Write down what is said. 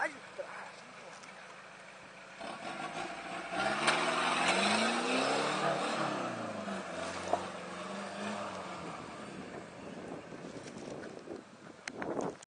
I just,